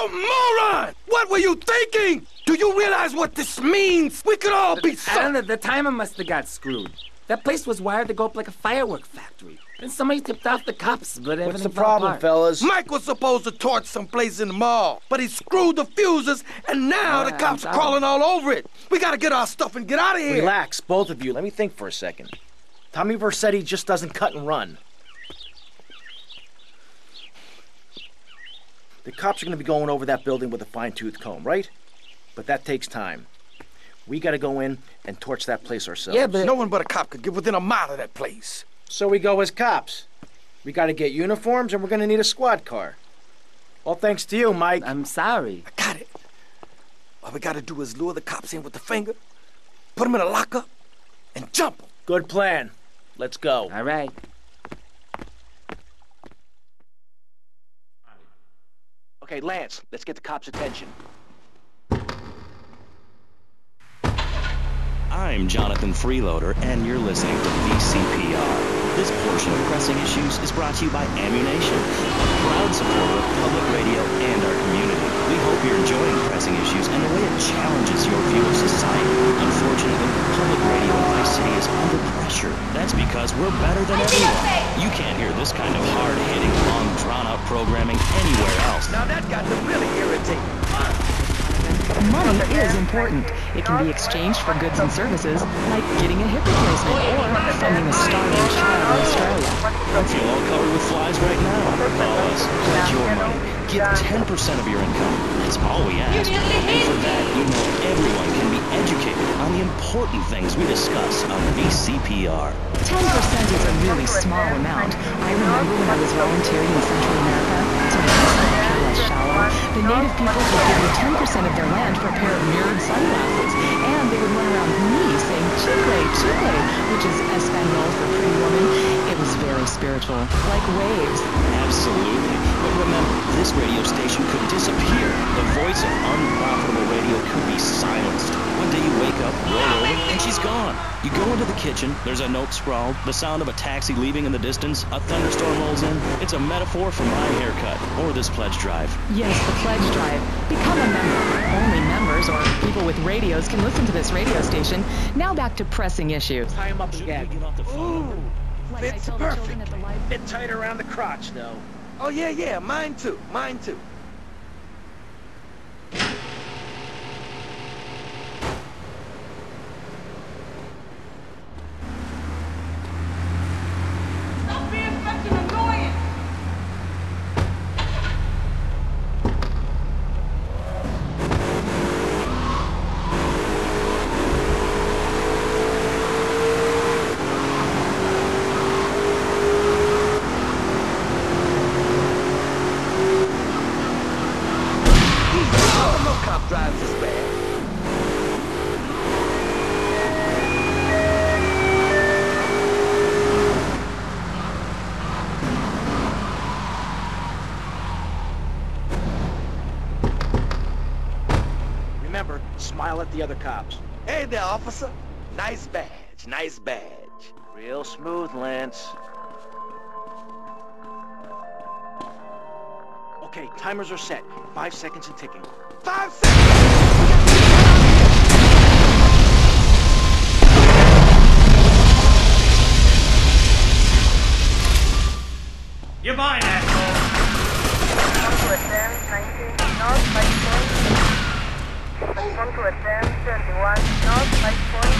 You moron! What were you thinking? Do you realize what this means? We could all be I don't know, the timer must have got screwed. That place was wired to go up like a firework factory. And somebody tipped off the cops, but everything What's the problem, apart. fellas? Mike was supposed to torch someplace in the mall, but he screwed the fuses, and now the ah, cops are crawling all over it. We gotta get our stuff and get out of here. Relax, both of you. Let me think for a second. Tommy Vercetti just doesn't cut and run. The cops are going to be going over that building with a fine tooth comb, right? But that takes time. We got to go in and torch that place ourselves. Yeah, but No one but a cop could get within a mile of that place. So we go as cops. We got to get uniforms and we're going to need a squad car. All thanks to you, Mike. I'm sorry. I got it. All we gotta do is lure the cops in with the finger, put them in a lockup, and jump 'em. Good plan. Let's go. All right. Okay, Lance, let's get the cops' attention. I'm Jonathan Freeloader, and you're listening to VCPR. This portion of Pressing Issues is brought to you by Ammu-Nation, a proud supporter of public radio and our community. We hope you're enjoying Pressing Issues and the way it challenges your view of society. Unfortunately, public radio in Vice City is under pressure. That's because we're better than everyone. You can't hear this kind of hard-hitting, long, drawn-out programming anywhere else. Now that got to really irritate. Money is important. It can be exchanged for goods and services, like getting a hip replacement or funding a starving child in Australia. I feel all covered with flies right now. Call us. Pledge your money. Give 10% of your income. That's all we ask. And for that, you know everyone can be educated on the important things we discuss on VCPR. 10% is a really small amount. I remember when I was volunteering in Central America to make myself shallow, the native people would give me 10% of their land for a pair of mirrored sunglasses, and they would run around me saying chicle, chicle, which is Espanol for pretty woman. It was very spiritual, like waves. Absolutely. But remember, this radio station could disappear. The voice of unprofitable radio could be silenced. One day you wake up, roll over, and she's gone. You go into the kitchen, there's a note scrawled, the sound of a taxi leaving in the distance, a thunderstorm rolls in. It's a metaphor for my haircut, or this pledge drive. Yes, the pledge drive. Become a member. Only members or people with radios can listen to this radio station. Now back to pressing issues. Tie him up Should we again. get off the phone? Like Fits tell the children perfect. at. Bit tight around the crotch, though. Oh yeah, yeah, mine too, mine too. Cop drives this bad. Remember, smile at the other cops. Hey there, officer. Nice badge, nice badge. Real smooth, Lance. Okay, timers are set. Five seconds and ticking. Five seconds. You're mine, asshole! to attempt 19 north 5 point. Confirm to attempt 21 north 5 point.